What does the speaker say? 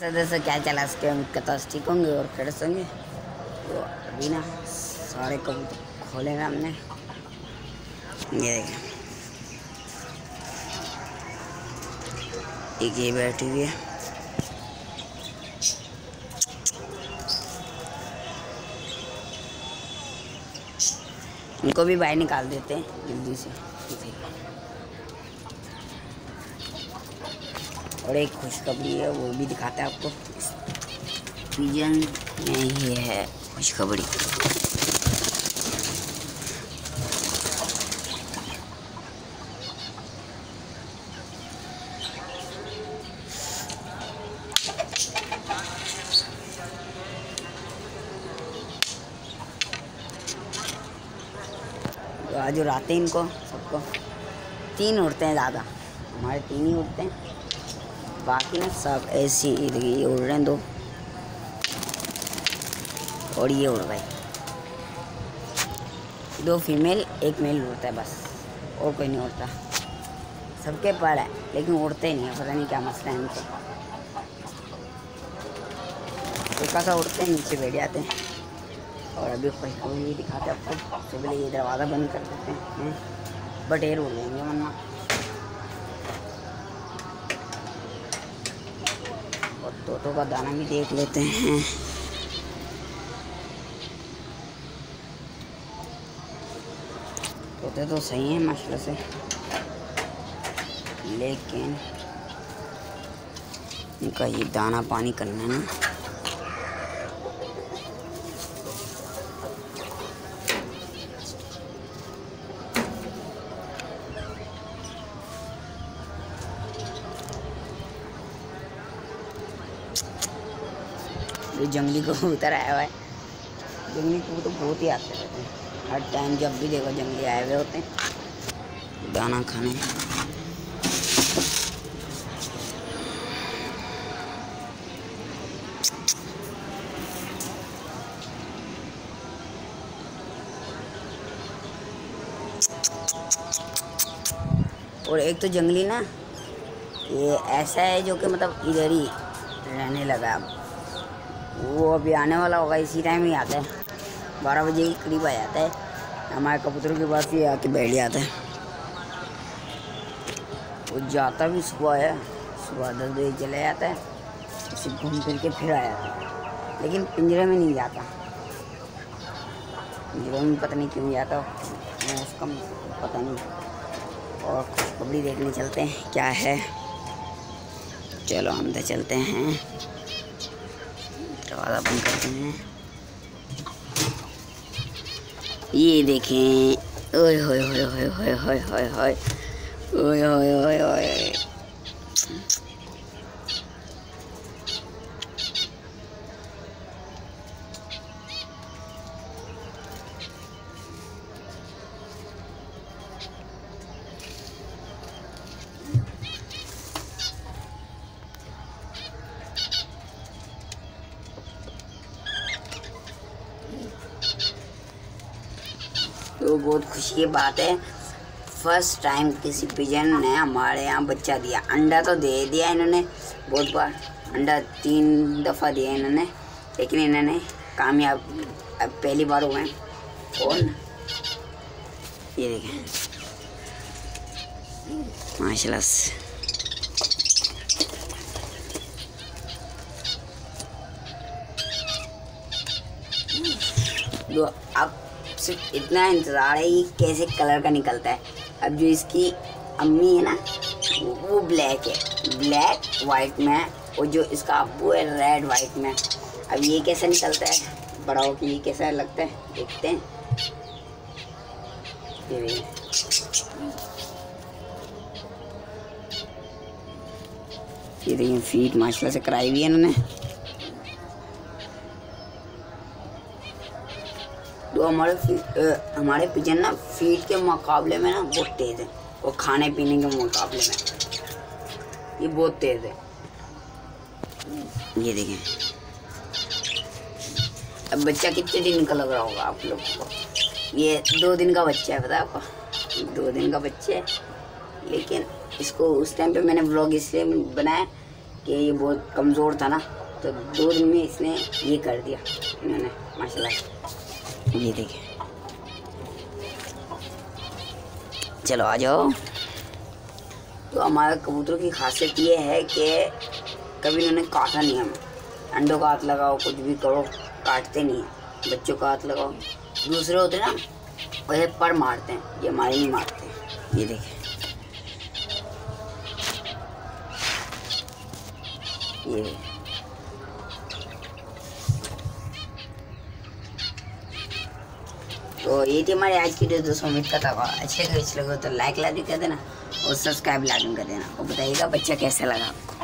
सदस्य क्या चला इसके कता ठीक होंगे और खड़े होंगे तो अभी ना सारे कबूतर खोले हमने। ये देखें। एक ये बैठी हुई है। इनको भी बाहर निकाल देते हैं, जल्दी से। और एक खुशखबरी है, वो भी दिखाते हैं आपको। पिजन में ही है खुशखबरी। तो आज उड़ाते इनको सबको। तीन उड़ते हैं ज़्यादा। हमारे तीन ही उड़ते हैं। बाकी ना सब ऐसी ये उड़ रहे हैं दो। और ये उड़ गए। दो फीमेल एक मेल उड़ता है बस, और कोई नहीं उड़ता। सबके पर है, लेकिन उड़ते नहीं है, पता नहीं क्या मसला है इनसे हल्का सा उड़ते हैं, नीचे बैठ जाते हैं। और अभी खुशखबरी भी दिखाते हैं आपको सुबह ये दरवाज़ा बंद कर देते हैं। बटेर उड़ जाएँगे वरना और तोतों का दाना भी देख लेते हैं। तोते तो सही हैं माशाल्लाह से। लेकिन इनका ये दाना पानी करना है ना। ये जंगली कबूतर आया हुआ है। जंगली कबूतर बहुत ही आते रहते हैं। हर टाइम जब भी देखो जंगली आए हुए होते हैं। दाना खाने। और एक तो जंगली ना, ये ऐसा है जो कि मतलब इधर ही रहने लगा। अब वो अभी आने वाला होगा इसी टाइम ही आता है। बारह बजे के करीब आ जाता है। हमारे कबूतरों के पास ही आके बैठ जाता है। वो जाता भी सुबह है। सुबह दस बजे चले जाता है। उसे घूम फिर के फिर आ जाता है। लेकिन पिंजरे में नहीं जाता। पिंजरे में पता नहीं क्यों जाता। उसका पता नहीं। और खुशखबरी देखने चलते हैं। क्या है? चलो हम तो चलते हैं। दरवाज़ा बंद करते हैं। ये देखें। ओए, होए होए होए होए होए होए होए ओए होए होए होए। बहुत खुशी की बात है। फ़र्स्ट टाइम किसी पिजन ने हमारे यहाँ बच्चा दिया। अंडा तो दे दिया इन्होंने, बहुत बार। अंडा तीन दफ़ा दिया इन्होंने, लेकिन इन्होंने कामयाब अब पहली बार हुए हैं। और ये देखें। माशाल्लाह से। तो अब सिर्फ़ इतना इंतज़ार है ये कैसे कलर का निकलता है। अब जो इसकी अम्मी है ना, वो- ब्लैक है। ब्लैक वाइट में है और जो इसका अब्बू है रेड वाइट में। अब ये कैसे निकलता है? बड़ा हो ये कैसा लगता है? देखते हैं। ये। ये देखिए फीट माशाल्लाह से कराई हुई है इन्होंने। तो हमारे अ, हमारे पिजन ना फ़ीड के मुकाबले में ना बहुत तेज़ है और खाने पीने के मुकाबले में। ये बहुत तेज़ है। ये देखें। अब बच्चा कितने दिन का लग रहा होगा आप लोग को? ये दो दिन का बच्चा है पता आपको? दो दिन का बच्चा है। लेकिन इसको उस टाइम पे मैंने ब्लॉग इसलिए बनाया कि ये बहुत कमज़ोर था ना तो दो दिन में इसने ये कर दिया इन्होंने माशाल्लाह। ये देखिए। चलो आ जाओ। तो हमारे कबूतरों की खासियत ये है कि कभी इन्होंने काटा नहीं हमें। अंडों का हाथ लगाओ, कुछ भी करो, काटते नहीं हैं। बच्चों का हाथ लगाओ। दूसरे होते ना वह पर मारते हैं, ये हमारे नहीं मारते हैं। ये देखिए। ये तो ये थी हमारी आज की वीडियो, दोस्तों, उम्मीद का था अच्छे लगे तो लाइक लाइक कर देना और सब्सक्राइब लाजम कर देना। और बताइएगा बच्चा कैसा लगा आपको।